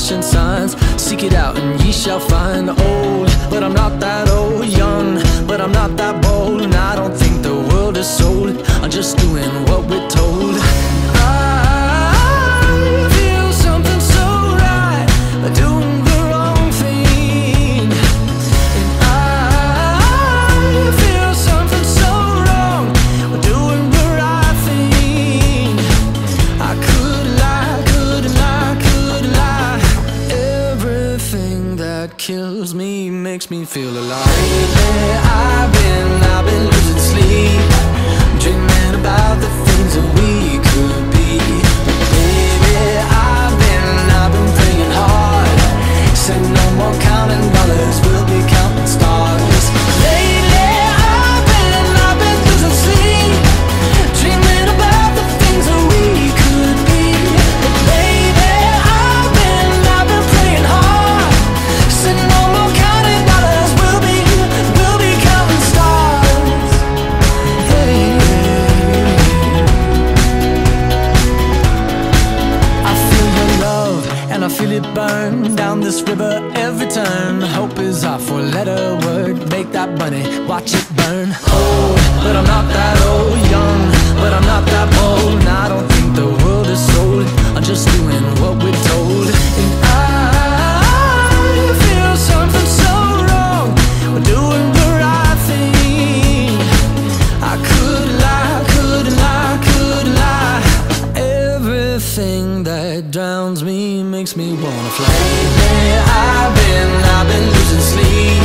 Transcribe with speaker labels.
Speaker 1: Flashing signs. Seek it out and ye shall find. Old, kills me makes me feel alive. Feel it burn down this river every turn. Hope is our four letter word. Make that money, watch it burn. Old, but I'm not that old. Young, but I'm not that bold. And that drowns me makes me wanna fly. Baby, I've been, I've been losing sleep.